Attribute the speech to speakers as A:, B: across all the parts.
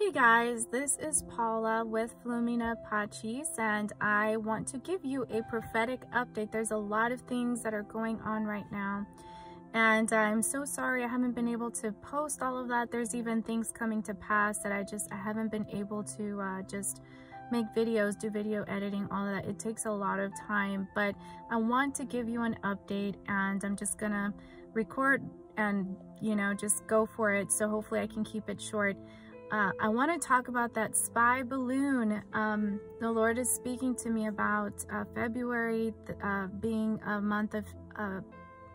A: Hey guys, this is Paula with Flumina Pacis and I want to give you a prophetic update. There's a lot of things that are going on right now and I'm so sorry I haven't been able to post all of that. There's even things coming to pass that I just I haven't been able to uh, just make videos, do video editing, all of that. It takes a lot of time, but I want to give you an update and I'm just gonna record and you know just go for it so hopefully I can keep it short. Uh, I want to talk about that spy balloon. Um, the Lord is speaking to me about uh, February uh, being a month of uh,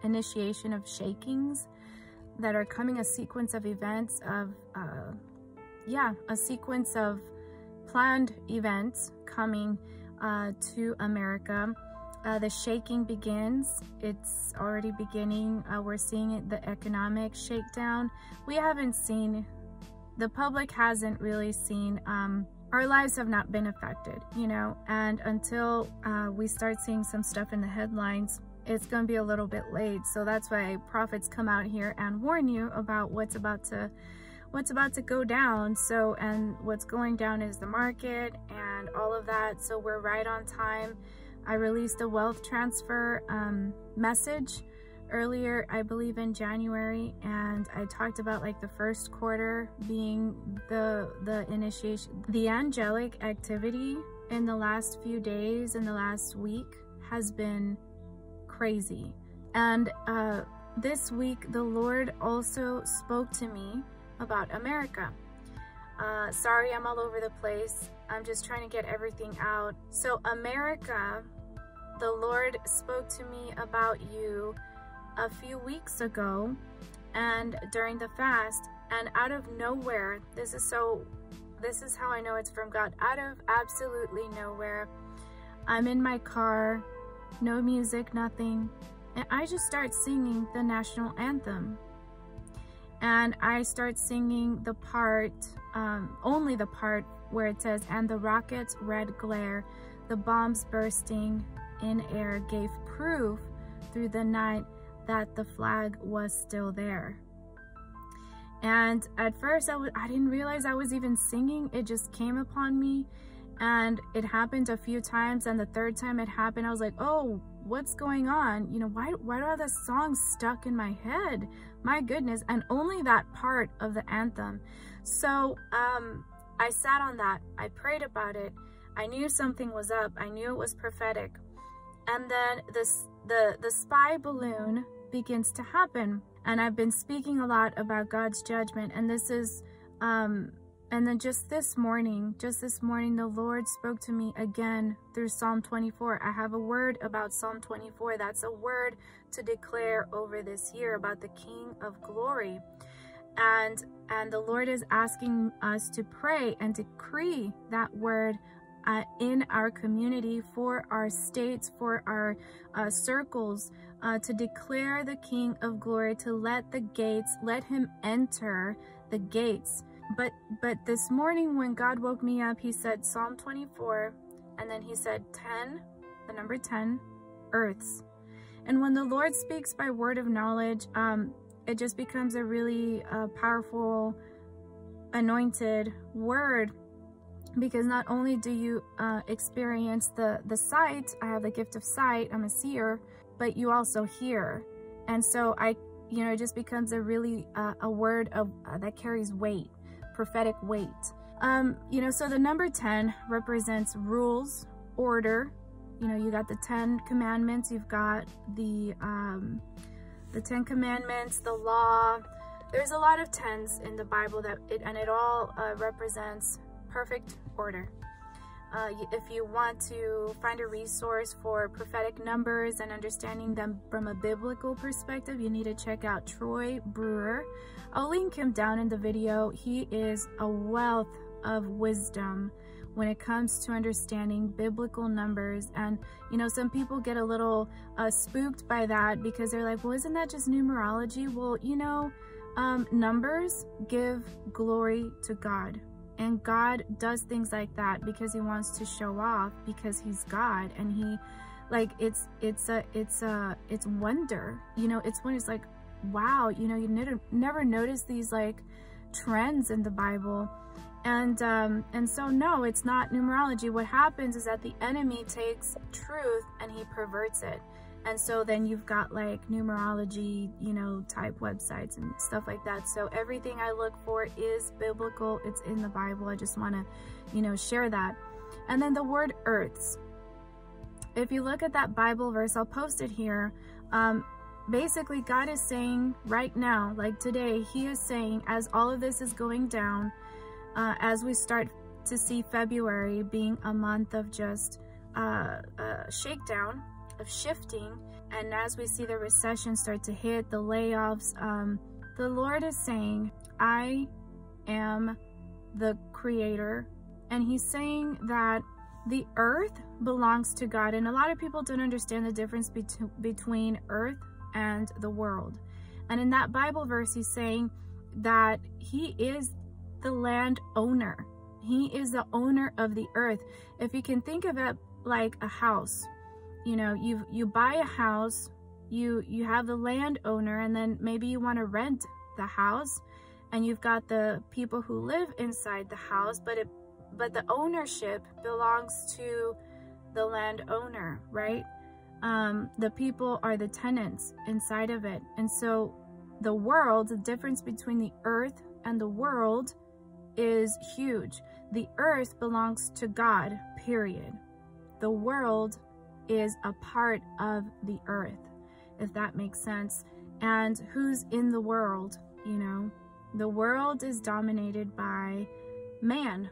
A: initiation of shakings that are coming, a sequence of events of, uh, yeah, a sequence of planned events coming uh, to America. the shaking begins. It's already beginning. we're seeing it, the economic shakedown. We haven't seen the public hasn't really seen um, our lives have not been affected, you know, and until uh, we start seeing some stuff in the headlines, it's going to be a little bit late. So that's why prophets come out here and warn you about what's about to what's about to go down. So, and what's going down is the market and all of that. So we're right on time. I released a wealth transfer um, message earlier, I believe in January, and I talked about like the first quarter being the the initiation. The angelic activity in the last few days, in the last week, has been crazy. And uh, this week, the Lord also spoke to me about America. Uh, sorry, I'm all over the place. I'm just trying to get everything out. So America, the Lord spoke to me about you a few weeks ago and during the fast and out of nowhere this is so this is how I know it's from God out of absolutely nowhere I'm in my car no music nothing and I just start singing the national anthem. And I start singing the part um, only the part where it says and the rocket's red glare the bombs bursting in air gave proof through the night that the flag was still there. And at first I w I didn't realize I was even singing. It just came upon me and it happened a few times. And the third time it happened, I was like, oh, what's going on? You know, why, why do all the songs stuck in my head? My goodness. And only that part of the anthem. So um, I sat on that. I prayed about it. I knew something was up. I knew it was prophetic. And then this the, the spy balloon begins to happen. And I've been speaking a lot about God's judgment. And this is, um, and then just this morning, just this morning, the Lord spoke to me again through Psalm 24. I have a word about Psalm 24. That's a word to declare over this year about the King of Glory. And, and the Lord is asking us to pray and decree that word uh, in our community, for our states, for our uh, circles, uh, to declare the King of Glory, to let the gates, let him enter the gates. But but this morning when God woke me up, he said Psalm 24, and then he said 10, the number 10, earths. And when the Lord speaks by word of knowledge, um, it just becomes a really uh, powerful, anointed word because not only do you uh, experience the the sight i have the gift of sight i'm a seer but you also hear. And so i you know it just becomes a really uh, a word of uh, that carries weight prophetic weight. Um you know so the number 10 represents rules order. You know you got the 10 commandments you've got the um the 10 commandments the law. There's a lot of tens in the bible that it and it all uh, represents perfect order. Uh, if you want to find a resource for prophetic numbers and understanding them from a biblical perspective, you need to check out Troy Brewer. I'll link him down in the video. He is a wealth of wisdom when it comes to understanding biblical numbers. And, you know, some people get a little uh, spooked by that because they're like, well, isn't that just numerology? Well, you know, um, numbers give glory to God. And God does things like that because he wants to show off because he's God and he like it's it's a it's a it's wonder. You know, it's when it's like wow, you know, you never never notice these like trends in the Bible And um, and so no, it's not numerology. What happens is that the enemy takes truth and he perverts it. And so then you've got like numerology, you know, type websites and stuff like that. So everything I look for is biblical. It's in the Bible. I just want to, you know, share that. And then the word earths. If you look at that Bible verse, I'll post it here. Um, basically, God is saying right now, like today, He is saying, as all of this is going down, uh, as we start to see February being a month of just uh, uh, shakedown, of shifting, and as we see the recession start to hit, the layoffs, um, the Lord is saying, I am the creator. And He's saying that the earth belongs to God. And a lot of people don't understand the difference be between earth and the world. And in that Bible verse, he's saying that he is the land owner. He is the owner of the earth. If you can think of it like a house, you know, you you buy a house, you you have the landowner, and then maybe you want to rent the house, and you've got the people who live inside the house, but it but the ownership belongs to the landowner, right? Um, the people are the tenants inside of it. And so the world, the difference between the earth and the world is huge. The earth belongs to God, period. The world is a part of the earth, if that makes sense. And who's in the world, you know? The world is dominated by man,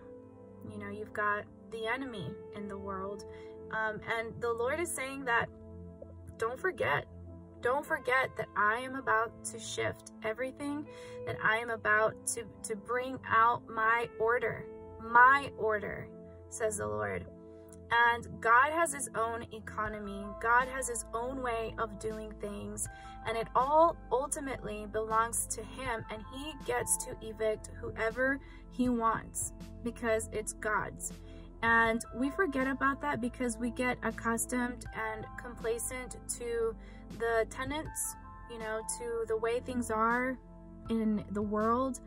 A: you know, you've got the enemy in the world. Um, and the Lord is saying that don't forget, don't forget that I am about to shift everything, that I am about to, to bring out my order, my order, says the Lord. And God has his own economy. God has his own way of doing things. And it all ultimately belongs to him. And he gets to evict whoever he wants because it's God's. And we forget about that because we get accustomed and complacent to the tenants, you know, to the way things are in the world.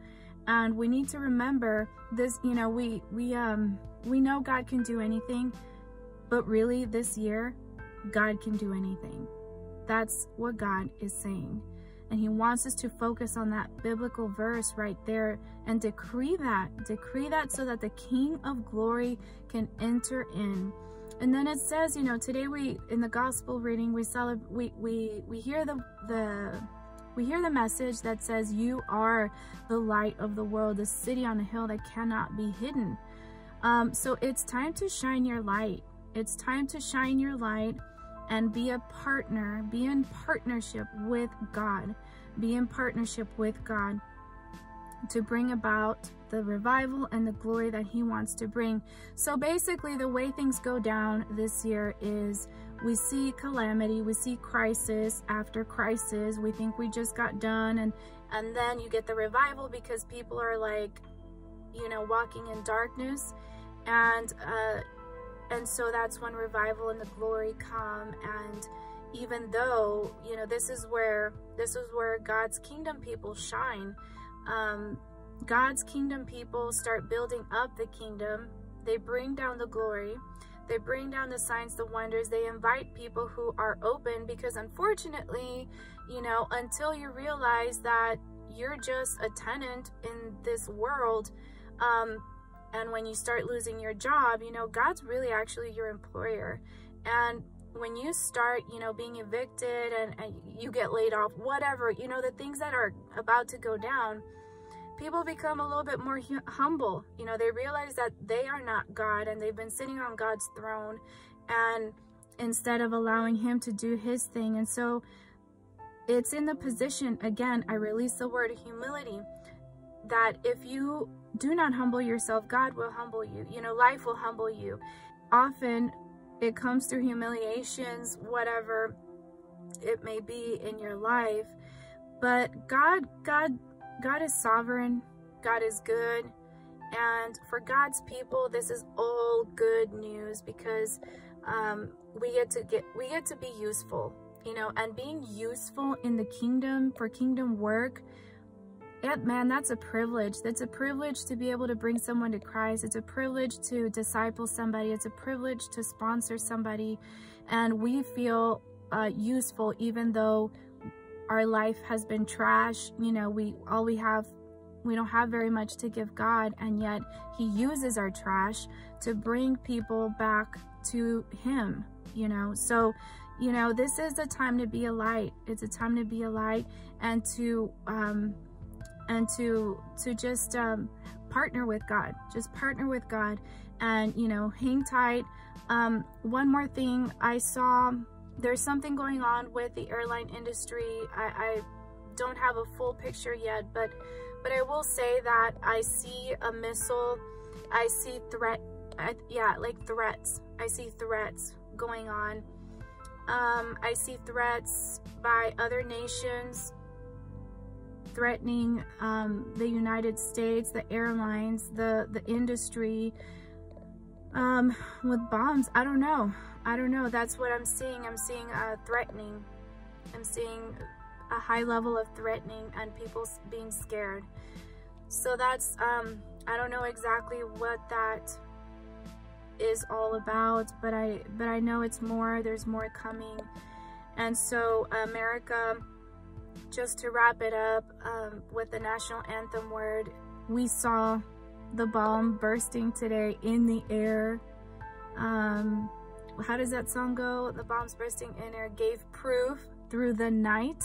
A: And we need to remember this, you know, we we um we know God can do anything, but really this year God can do anything. That's what God is saying. And he wants us to focus on that biblical verse right there and decree that. Decree that so that the King of glory can enter in. And then it says, you know, today we in the gospel reading we celebrate we we we hear the the we hear the message that says you are the light of the world, the city on a hill that cannot be hidden. Um, so it's time to shine your light. It's time to shine your light and be a partner, be in partnership with God, be in partnership with God to bring about the revival and the glory that he wants to bring. So basically the way things go down this year is we see calamity, we see crisis after crisis. We think we just got done and and then you get the revival because people are like, you know, walking in darkness and uh and so that's when revival and the glory come. And even though you know this is where this is where god's kingdom people shine. Um, god's kingdom people start building up the kingdom. They bring down the glory. They bring down the signs the wonders. They invite people who are open because unfortunately you know until you realize that you're just a tenant in this world um, and when you start losing your job, you know, God's really actually your employer. And when you start, you know, being evicted and, and you get laid off, whatever, you know, the things that are about to go down, people become a little bit more humble. You know, they realize that they are not God and they've been sitting on God's throne and instead of allowing him to do his thing. And so it's in the position, again, I release the word humility that if you do not humble yourself, God will humble you. You know, life will humble you. Often it comes through humiliations, whatever it may be in your life. But God, God, God is sovereign. God is good. And for God's people, this is all good news because um, we get to get we get to be useful, you know, and being useful in the kingdom for kingdom work yeah, man, that's a privilege. That's a privilege to be able to bring someone to Christ. It's a privilege to disciple somebody. It's a privilege to sponsor somebody. And we feel uh, useful even though our life has been trash. You know, we all we have, we don't have very much to give God. And yet he uses our trash to bring people back to him, you know. So, you know, this is a time to be a light. It's a time to be a light and to, um, and to to just um, partner with God. Just partner with God and, you know, hang tight. Um, one more thing, I saw there's something going on with the airline industry. I, I don't have a full picture yet, but but I will say that I see a missile. I see threat, I, yeah, like threats. I see threats going on. Um, I see threats by other nations threatening um, the United States, the airlines, the, the industry um, with bombs. I don't know. I don't know. That's what I'm seeing. I'm seeing uh, threatening. I'm seeing a high level of threatening and people being scared. So that's, um, I don't know exactly what that is all about, but I, but I know it's more, there's more coming. And so America, just to wrap it up um, with the national anthem word, we saw the bomb bursting today in the air. Um, how does that song go? The bombs bursting in air gave proof through the night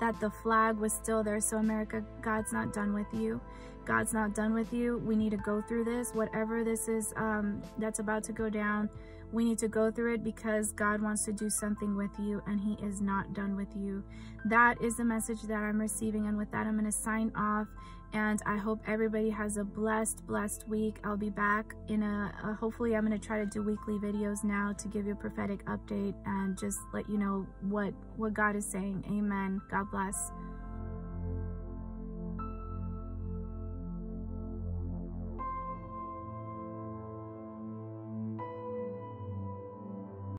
A: that the flag was still there. So America, God's not done with you. God's not done with you. We need to go through this, whatever this is um, that's about to go down. We need to go through it because God wants to do something with you and he is not done with you. That is the message that I'm receiving. And with that, I'm going to sign off and I hope everybody has a blessed, blessed week. I'll be back in a, a hopefully I'm going to try to do weekly videos now to give you a prophetic update and just let you know what, what God is saying. Amen. God bless.